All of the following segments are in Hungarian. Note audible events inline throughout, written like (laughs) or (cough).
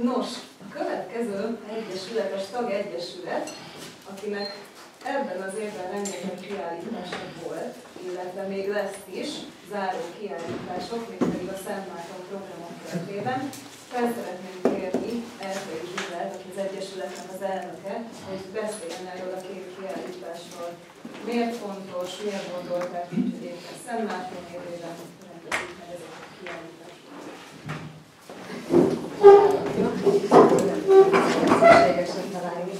Nos, a következő egyesületes tagegyesület, akinek ebben az évben rengeteg kiállítása volt, illetve még lesz is, záró kiállítások, még pedig a Szent Márton programok keretében. Fel szeretném kérni Erkai Zsuzsát, aki az Egyesületnek az elnöke, hogy beszéljen erről a két kiállításról. Miért fontos, miért gondolták, hogy éppen Szent Márton évében rendezik meg ezeket a kiállításokat. Szükségesen találni.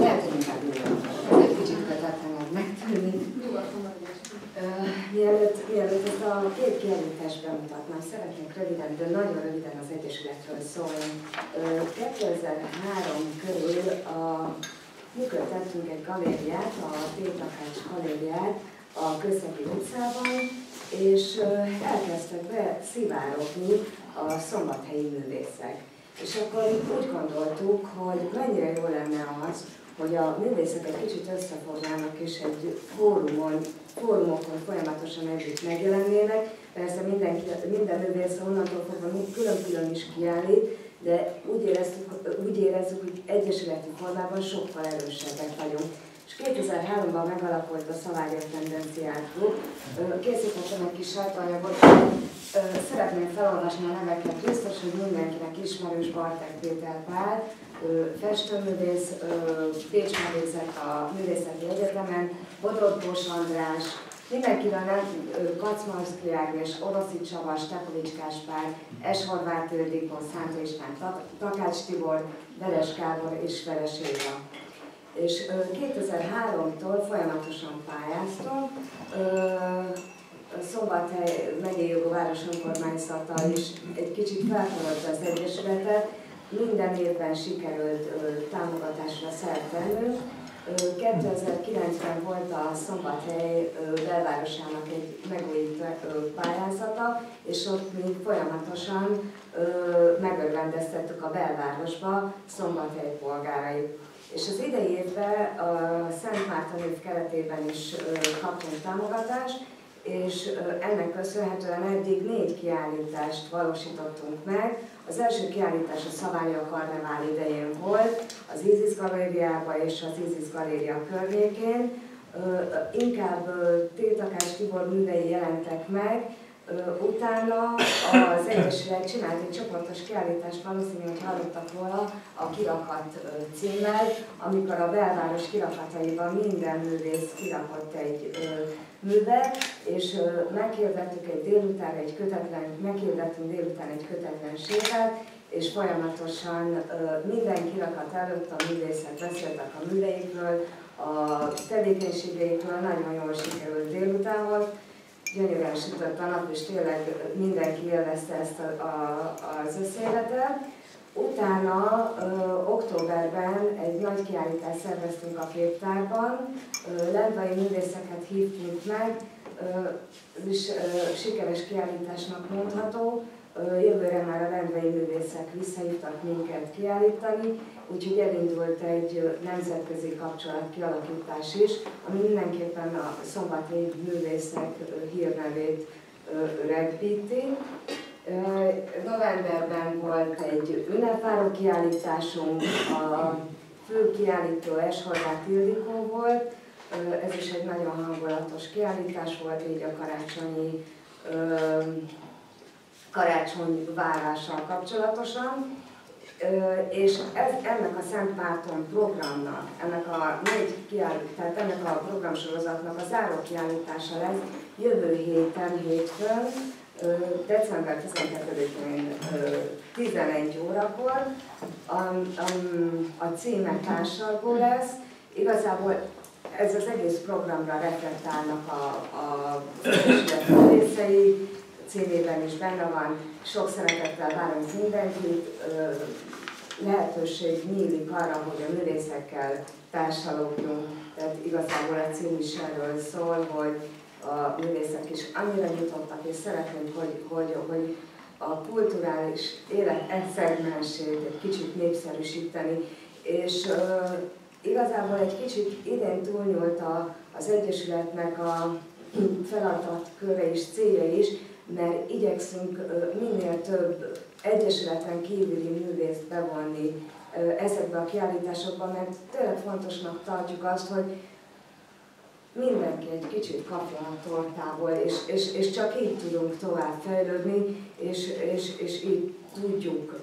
Lehet, hogy inkább Ez egy kicsit kötetlenebb megtűnik. Mielőtt, ezt a két kiállítást bemutatnám, szeretnék röviden, de nagyon röviden az Egyesületről szólni. 2003 körül a, működtettünk egy galériát, a Tétakács galériát a Közszegi utcában, és elkezdtek be szivárogni a szombathelyi művészek. És akkor úgy gondoltuk, hogy mennyire jó lenne az, hogy a művészek egy kicsit összefognának és egy fórumon, fórumokon folyamatosan együtt megjelennének. Persze mindenki, minden művész onnantól fogva külön-külön is kiállít, de úgy, éreztük, úgy érezzük, hogy egyesületi formában sokkal erősebbek vagyunk. És 2003-ban megalakult a Szavária Tendenciát Klub. Készítettem egy kis sajtóanyagot, Szeretném felolvasni a neveket, biztos, hogy mindenkinek ismerős Bartek Péter Pál, festőművész, Pécsben végzett a Művészeti Egyetemen, Bodrogós András, mindenkiről nem, Kacmarszki Ágnes, Oroszi Csaba, Stepovics Káspár, Es Horváth Ildikó, Szántó István, Takács Tibor, Veres Kábor és Veres Éva. És 2003-tól folyamatosan pályáztam, Szombathely megyei jogú város önkormányzata is egy kicsit felkarolta az Egyesületet, minden évben sikerült támogatásra szert tennünk. 2009-ben volt a Szombathely belvárosának egy megújító pályázata, és ott mi folyamatosan megörvendeztettük a belvárosba Szombathely polgárait. És az idei évben a Szent Márton év keretében is kaptunk támogatást, és ennek köszönhetően eddig négy kiállítást valósítottunk meg. Az első kiállítás a Szavália Karnevál idején volt, az Isis Galériában és az Isis Galéria környékén. Inkább Tiltakás Tibor művei jelentek meg, Utána az Egyesület csinált egy csoportos kiállítást, valószínűleg hallottak róla, a Kirakat címmel, amikor a belváros kirakataiban minden művész kirakott egy művet, és meghirdettük egy délután egy kötetlen, meghirdettünk délután egy kötetlenséget, és folyamatosan minden kirakat előtt a művészek beszéltek a műveikről, a tevékenységeikről, nagyon jól sikerült délután volt, gyönyörűen sütött a nap, és tényleg mindenki élvezte ezt a, a, az összéletet. Utána ö, októberben egy nagy kiállítást szerveztünk a képtárban, lendvai művészeket hívtunk meg, ö, és ö, sikeres kiállításnak mondható. Jövőre már a lendvai művészek visszahívtak minket kiállítani, úgyhogy elindult egy nemzetközi kapcsolat kialakítás is, ami mindenképpen a szombathelyi művészek hírnevét rögzíti. Novemberben volt egy ünnepváró kiállításunk, a fő kiállító S. Ildikó volt, ez is egy nagyon hangulatos kiállítás volt, így a karácsonyi karácsony várással kapcsolatosan és ez, ennek a Szent Márton programnak, ennek a négy kiállít, tehát ennek a programsorozatnak a záró kiállítása lesz jövő héten, hétfőn, december 12-én 11 órakor, a, a, a címe társalgó lesz. Igazából ez az egész programra reflektálnak a, a részei, cv is benne van, sok szeretettel várunk mindenkit, lehetőség nyílik arra, hogy a művészekkel társalogjunk, tehát igazából a cím is erről szól, hogy a művészek is annyira nyitottak, és szeretnénk, hogy, hogy, hogy a kulturális élet egy szegmensét egy kicsit népszerűsíteni, és igazából egy kicsit idén túlnyúlt az Egyesületnek a feladatköre és célja is, mert igyekszünk minél több egyesületen kívüli művészt bevonni ezekbe a kiállításokba, mert tényleg fontosnak tartjuk azt, hogy mindenki egy kicsit kapja a tortából, és, és, és csak így tudunk tovább fejlődni, és, és, és így tudjuk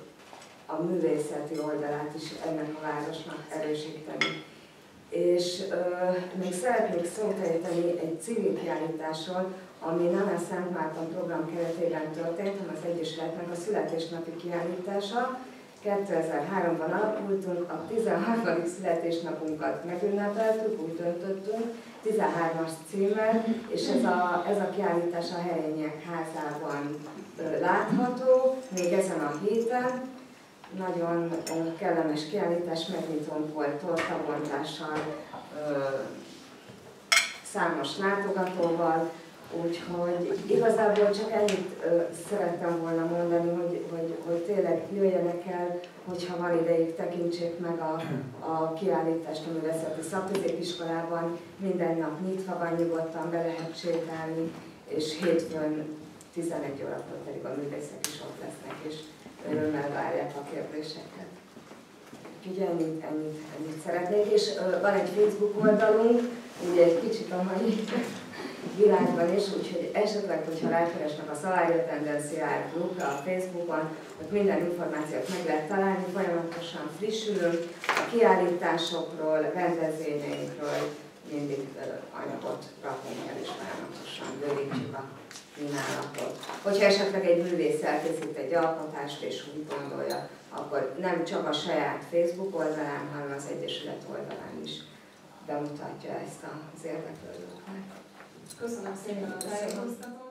a művészeti oldalát is ennek a városnak erősíteni. És ö, még szeretnék szót egy civil kiállításról, ami nem a Szent Márton program keretében történt, hanem az Egyesületnek a születésnapi kiállítása. 2003-ban alapultunk, a 13. születésnapunkat megünnepeltük, úgy döntöttünk, 13-as címmel, és ez a, ez a kiállítás a Herények házában látható, még ezen a héten. Nagyon kellemes kiállítás, megnyitónk volt tortabontással, számos látogatóval, Úgyhogy igazából csak ennyit szerettem volna mondani, hogy, hogy, hogy tényleg jöjjenek el, hogyha van idejük, tekintsék meg a, a kiállítást a művészeti szakközépiskolában. Minden nap nyitva van, nyugodtan be lehet sétálni, és hétfőn 11 órakor pedig a művészek is ott lesznek, és örömmel várják a kérdéseket. Úgyhogy ennyit, ennyit, szeretnék, és ö, van egy Facebook oldalunk, ugye egy kicsit a mai (laughs) világban is, úgyhogy esetleg, hogyha rákeresnek a Szalária Tendenciál klubra a Facebookon, ott minden információt meg lehet találni, folyamatosan frissülünk, a kiállításokról, rendezvényeinkről mindig anyagot rakunk el, és folyamatosan bővítjük a kínálatot. Hogyha esetleg egy művész elkészít egy alkotást, és úgy gondolja, akkor nem csak a saját Facebook oldalán, hanem az Egyesület oldalán is bemutatja ezt az érdeklődőknek. Köszönöm szépen a tájékoztatót.